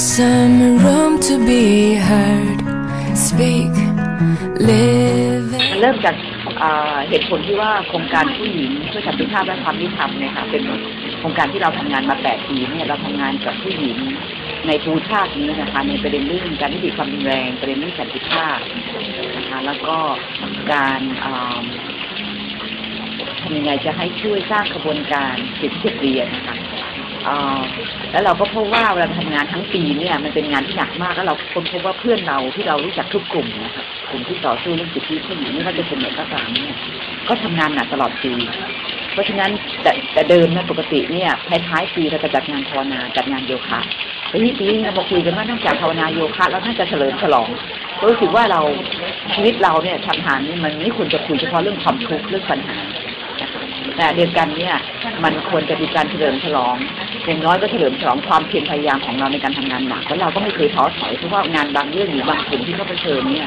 some room to be heard. Speak, live. เริ่มจากเหตุผลที่ว่าโครงการผู้หญิงเพื่อสันติภาพและความยุติธรรมเนี่ยค่ะเป็นโครงการที่เราทำงานมา 8 ปีเนี่ยเราทำงานกับผู้หญิงในภูมิภาคนี้นะคะในประเด็นเรื่องการยุติความรุนแรงประเด็นเรื่องสันติภาพนะคะแล้วก็การทำยังไงจะให้ช่วยสร้างกระบวนการสิทธิเรียนนะคะ อ่อแล้วเราก็พบว่าเวลาทำงานทั้งปีเนี่ย มันเป็นงานที่หนักมากแล้วเราคนพบว่าเพื่อนเราที่เรารู้จักทุกกลุ่มนะคะกลุ่มที่ต่อสู้เรื่องสิทธิผู้หญิงไม่ว่าจะเป็นไหนก็ตามเนี่ยก็ทำงานหนักตลอดปี เพราะฉะนั้นแต่แต่เดิมนะปกติเนี่ยท้ายๆปีเราจะจัดงานภาวนาจัดงานโยคะแต่ที่ปีนี้เรามาคุยกันว่านอกจากภาวนาโยคะแล้วน่าจะเฉลิมฉลองรู้สึกว่าเราชีวิตเราเนี่ยทำงานนี่มันไม่ควรจะคุยเฉพาะเรื่องความทุกข์เรื่องปัญหา แต่เดียวกันเนี่ยมันควรจะมีการเฉลิมฉลองอย่างน้อยก็เฉลิมฉลองความเพียรพยายามของเราในการทำงานหนักแล้วเราก็ไม่เคยท้อถอยเพราะว่างานบางเรื่องหรือบางกลุ่มที่เขาเผชิญเนี่ย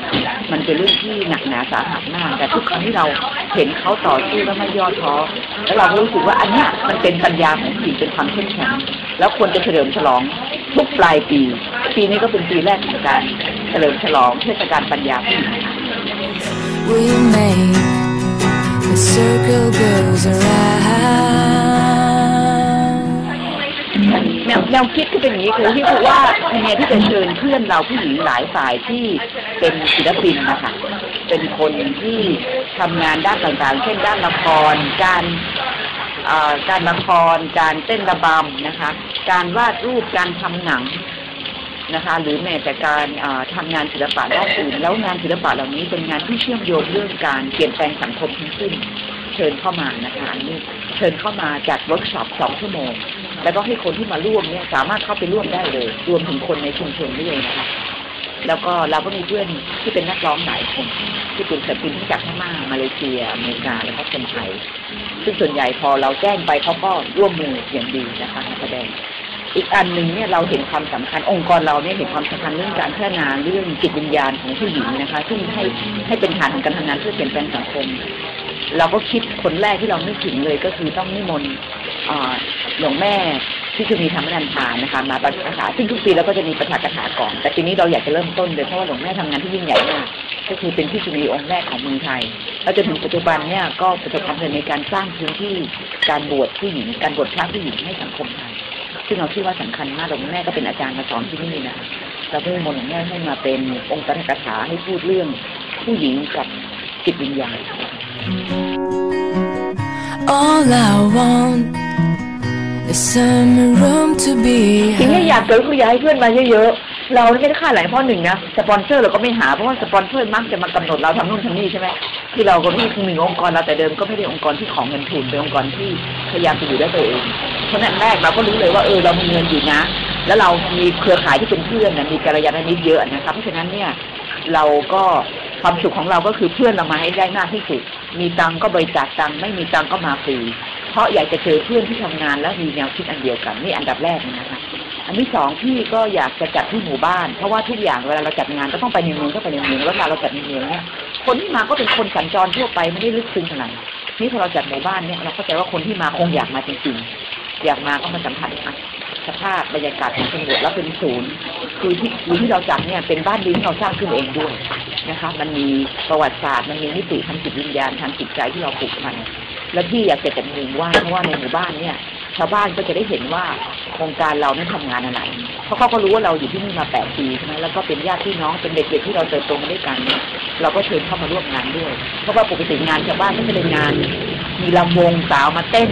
มันเป็นเรื่องที่หนักหนาสาหัสมาก แต่ทุกครั้งที่เราเห็นเขาต่อสู้แล้วไม่ย่อท้อแล้วเราก็รู้สึกว่าอันนี้มันเป็นปัญญาของผู้หญิงเป็นความเข้มแข็งแล้วควรจะเฉลิมฉลองทุกปลายปี ปีนี้ก็เป็นปีแรกของการเฉลิมฉลองเทศกาลปัญญาผู้ We make the circle goes around. แนวแนวคิดที่เป็นอย่างนี้คือที่พูดว่าเนี่ยที่จะเชิญเพื่อนเราผู้หญิงหลายฝ่ายที่เป็นศิลปินนะคะเป็นคนที่ทำงานด้านต่างๆ เช่นด้านละคร การเอ่อการละคร การเต้นระบำนะคะ การวาดรูปการทำหนัง นะคะ หรือแม้แต่การเอ่อทำงานศิลปะด้านอื่นแล้วงานศิลปะเหล่านี้เป็นงานที่เชื่อมโยงเรื่องการเปลี่ยนแปลงสังคมทั้งสิ้นเชิญเข้ามานะคะอันนี่เชิญเข้ามาจัดเวิร์กช็อปสองชั่วโมง แล้วก็ให้คนที่มาร่วมเนี่ยสามารถเข้าไปร่วมได้เลย รวมถึงคนในชุมชนด้วยนะคะแล้วก็เราก็มีเพื่อนที่เป็นนักร้องหลายคน ที่เป็นศิลปินที่จากพม่ามาเลเซียอเมริกาแล้วก็คนไทยซึ่งส่วนใหญ่พอเราแจ้งไปเขาก็ร่วมมืออย่างดีนะคะแสดง อีกอันหนึ่งเนี่ยเราเห็นความสำคัญองค์กรเราเนี่ยเห็นความสำคัญเรื่องการพัฒนาเรื่องจิตวิญญาณของผู้หญิงนะคะ ซึ่งให้ให้เป็นฐานของการทำงานเพื่อเปลี่ยนแปลงสังคม เราก็คิดคนแรกที่เรานึกถึงเลยก็คือต้องนิมนต์หลวงแม่ที่จะมีธรรมนันทานนะคะ มาประกาศซึ่งทุกปีเราก็จะมีประกาศถาก่อน แต่ปีนี้เราอยากจะเริ่มต้นเลยเพราะว่าหลวงแม่ทำงานที่ยิ่งใหญ่มากก็คือเป็นที่สุนีองค์แรกของเมืองไทยแล้วจนถึงปัจจุบันเนี่ยก็ประสบความสำเร็จในการสร้างพื้นที่การบวชผู้หญิง การบวชพระผู้หญิงให้สังคมไทย ซึ่งเราคิดว่าสำคัญมากหลวงแม่ก็เป็นอาจารย์มาสอนที่นี่นะเราเพิ่งมนต์หลวงแม่ให้มาเป็นองค์ปาฐกถาให้พูดเรื่องผู้หญิงกับจิตวิญญาณ All I want is some room to be สิ่งที่ heard. อยากเกิดคืออยากให้เพื่อนมาเยอะๆ เราไม่ได้ค่าดหลายเพราะหนึ่งนะ สปอนเซอร์เราก็ไม่หาเพราะว่าสปอนเซอร์มักจะมากำหนดเราทำนู่นทำนี่ใช่ไหม ที่เราก็นี่คือหนึ่งองค์กรเราแต่เดิมก็ไม่ได้องค์กรที่ของเงินทุนเป็นองค์กรที่พยายามจะอยู่ได้ตัวเองเพราะนั้นแรกเราก็รู้เลยว่าเออเรามีเงินอยู่นะ แล้วเรามีเครือข่ายที่เป็นเพื่อนนะมีกัลยาณมิตรเยอะนะครับเพราะฉะนั้นเนี่ยเราก็ความสุขของเราก็คือเพื่อนเรามาให้ได้มากที่สุด มีตังก็บริจาคตังไม่มีตังก็มาฟรี เพราะอยากจะเจอเพื่อนที่ทำงานและมีแนวคิดอันเดียวกันนี่อันดับแรกนะคะอันที่สองพี่ก็อยากจะจัดที่หมู่บ้าน เพราะว่าทุกอย่างเวลาเราจัดงานก็ต้องไปในเมืองก็ไปในเมืองแล้วเวลาเราจัดในเมืองเนี่ย คนที่มาก็เป็นคนสัญจรทั่วไปไม่ได้ลึกซึ้งขนาดนั้นนี่พอเราจัดหมู่บ้านเนี่ยเราเข้าใจว่าคนที่มาคงอยากมาจริงๆ อยากมาก็มาสัมผัสสภาพบรรยากาศของสมุทรแล้วเป็นศูนย์ คือที่คือที่เราจัดเนี่ยเป็นบ้านดินที่เราสร้างขึ้นเองด้วยนะคะ มันมีประวัติศาสตร์มันมีมิติทางจิตวิญญาณทางจิตใจที่เราผูกพัน แล้วพี่อยากจะจัดหมู่บ้าเพราะว่าในหมู่บ้านเนี่ย ชาวบ้านก็จะได้เห็นว่าโครงการเรานั้นทำงานอะไร เพราะเขาก็รู้ว่าเราอยู่ที่นี่มาแปดปีใช่ไหมแล้วก็เป็นญาติพี่น้องเป็นเด็กๆที่เราเติบโตมาด้วยกันเนี่ยเราก็เชิญเข้ามาร่วมงานด้วย เพราะว่าปกติงานชาวบ้านก็จะเป็นงาน มีลำวงสาวมาเต้น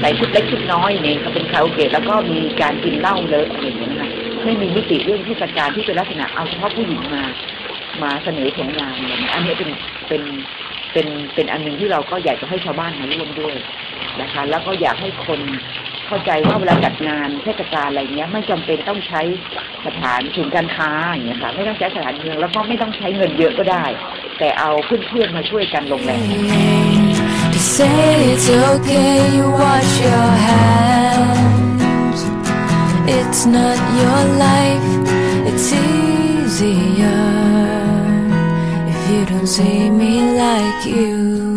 ใส่ชุดเล็กชุดน้อยเนี่ยก็เป็นคาราโอเกะแล้วก็มีการกินเหล้าเลยอะไรอย่างเงี้ยนะไม่มีมิติเรื่องเทศกาลที่เป็นลักษณะเอาเฉพาะผู้หญิงมา มาเสนอผลงานอะไรอย่างเงี้ยอันนี้เป็นเป็น เป็นเป็นอันหนึ่งที่เราก็อยากจะให้ชาวบ้านมาร่วมด้วยนะคะ แล้วก็อยากให้คนเข้าใจว่าเวลาจัดงานเทศกาลอะไรเงี้ย ไม่จำเป็นต้องใช้สถานศูนย์การค้าอย่างเงี้ยค่ะไม่ต้องใช้สถานเมืองแล้วก็ไม่ต้องใช้เงินเยอะก็ได้ แต่เอาเพื่อนๆมาช่วยกันลงแรง say it's okay, you wash your hands. It's not your life, it's easier don't see me like you.